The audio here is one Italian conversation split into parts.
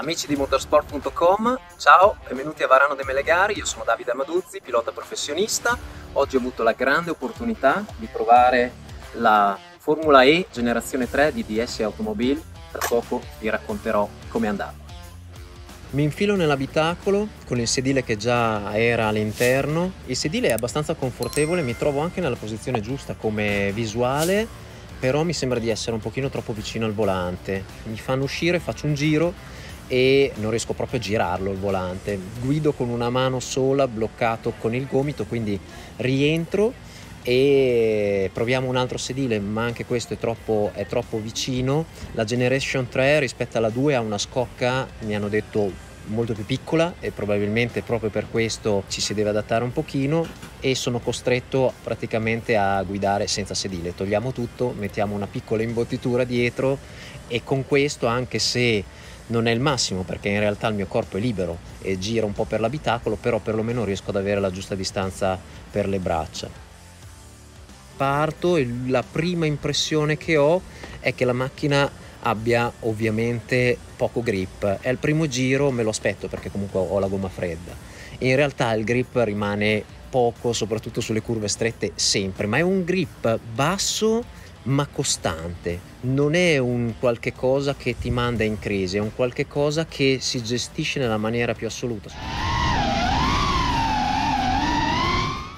Amici di motorsport.com, ciao, benvenuti a Varano de Melegari, io sono Davide Amaduzzi, pilota professionista. Oggi ho avuto la grande opportunità di provare la Formula E generazione 3 di DS Automobile. Tra poco vi racconterò come è andato. Mi infilo nell'abitacolo con il sedile che già era all'interno. Il sedile è abbastanza confortevole, mi trovo anche nella posizione giusta come visuale, però mi sembra di essere un pochino troppo vicino al volante. Mi fanno uscire, faccio un giro e non riesco proprio a girarlo il volante. Guido con una mano sola, bloccato con il gomito, quindi rientro e proviamo un altro sedile, ma anche questo è troppo, è troppo vicino. La Generation 3 rispetto alla 2 ha una scocca, mi hanno detto molto più piccola e probabilmente proprio per questo ci si deve adattare un pochino e sono costretto praticamente a guidare senza sedile. Togliamo tutto, mettiamo una piccola imbottitura dietro e con questo anche se non è il massimo perché in realtà il mio corpo è libero e gira un po' per l'abitacolo, però perlomeno riesco ad avere la giusta distanza per le braccia. Parto e la prima impressione che ho è che la macchina abbia ovviamente poco grip. È il primo giro, me lo aspetto perché comunque ho la gomma fredda. In realtà il grip rimane poco, soprattutto sulle curve strette sempre, ma è un grip basso ma costante. Non è un qualche cosa che ti manda in crisi, è un qualche cosa che si gestisce nella maniera più assoluta.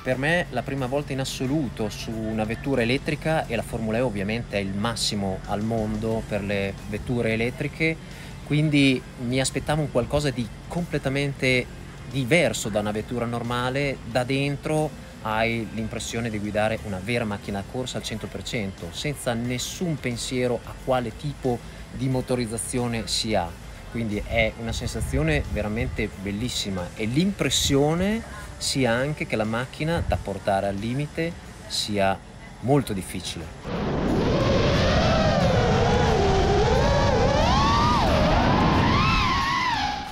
Per me la prima volta in assoluto su una vettura elettrica e la Formula E ovviamente è il massimo al mondo per le vetture elettriche, quindi mi aspettavo un qualcosa di completamente diverso da una vettura normale, da dentro hai l'impressione di guidare una vera macchina a corsa al 100%, senza nessun pensiero a quale tipo di motorizzazione si ha. Quindi è una sensazione veramente bellissima e l'impressione sia anche che la macchina da portare al limite sia molto difficile.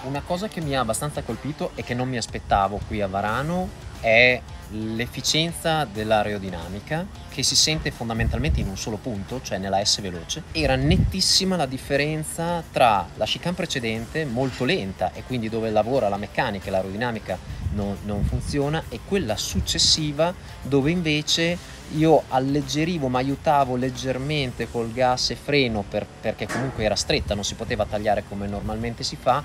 Una cosa che mi ha abbastanza colpito e che non mi aspettavo qui a Varano è l'efficienza dell'aerodinamica che si sente fondamentalmente in un solo punto, cioè nella S veloce. Era nettissima la differenza tra la chicane precedente, molto lenta e quindi dove lavora la meccanica e l'aerodinamica non, non funziona, e quella successiva dove invece io alleggerivo ma aiutavo leggermente col gas e freno per, perché comunque era stretta, non si poteva tagliare come normalmente si fa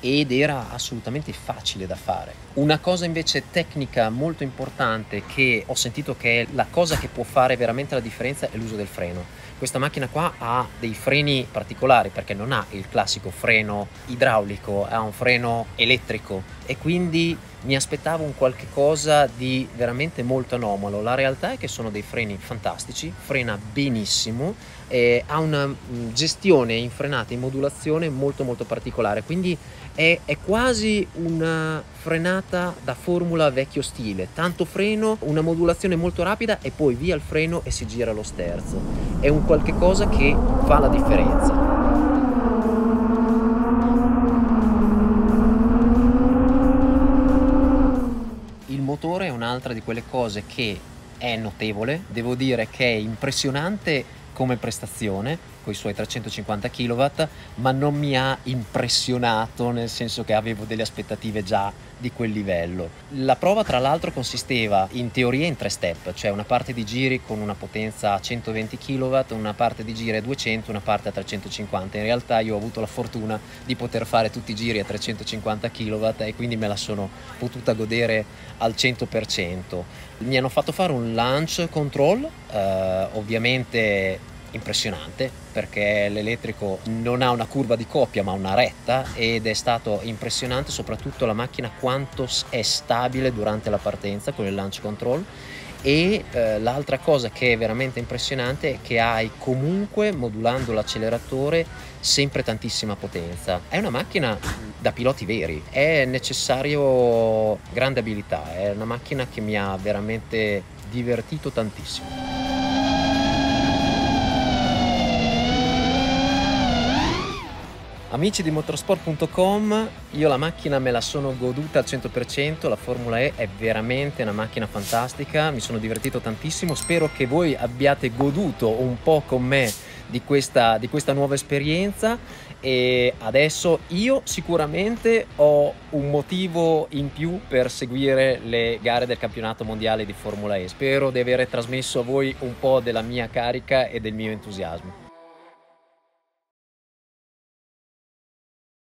ed era assolutamente facile da fare. Una cosa invece tecnica molto importante che ho sentito che è la cosa che può fare veramente la differenza è l'uso del freno. Questa macchina qua ha dei freni particolari perché non ha il classico freno idraulico, ha un freno elettrico e quindi mi aspettavo un qualche cosa di veramente molto anomalo. La realtà è che sono dei freni fantastici, frena benissimo, e ha una mm, gestione in frenata, in modulazione molto molto particolare, quindi è, è quasi una frenata da formula vecchio stile, tanto freno, una modulazione molto rapida e poi via il freno e si gira lo sterzo. È un qualche cosa che fa la differenza. Motore è un'altra di quelle cose che è notevole, devo dire che è impressionante come prestazione con i suoi 350 kW, ma non mi ha impressionato nel senso che avevo delle aspettative già di quel livello. La prova tra l'altro consisteva in teoria in tre step, cioè una parte di giri con una potenza a 120 kW, una parte di giri a 200, una parte a 350. In realtà io ho avuto la fortuna di poter fare tutti i giri a 350 kW e quindi me la sono potuta godere al 100%. Mi hanno fatto fare un launch control, eh, ovviamente impressionante perché l'elettrico non ha una curva di coppia ma una retta ed è stato impressionante soprattutto la macchina quanto è stabile durante la partenza con il launch control. E eh, l'altra cosa che è veramente impressionante è che hai comunque modulando l'acceleratore sempre tantissima potenza. È una macchina da piloti veri è necessario grande abilità è una macchina che mi ha veramente divertito tantissimo Amici di motorsport.com, io la macchina me la sono goduta al 100%, la Formula E è veramente una macchina fantastica, mi sono divertito tantissimo, spero che voi abbiate goduto un po' con me di questa, di questa nuova esperienza e adesso io sicuramente ho un motivo in più per seguire le gare del campionato mondiale di Formula E. Spero di aver trasmesso a voi un po' della mia carica e del mio entusiasmo.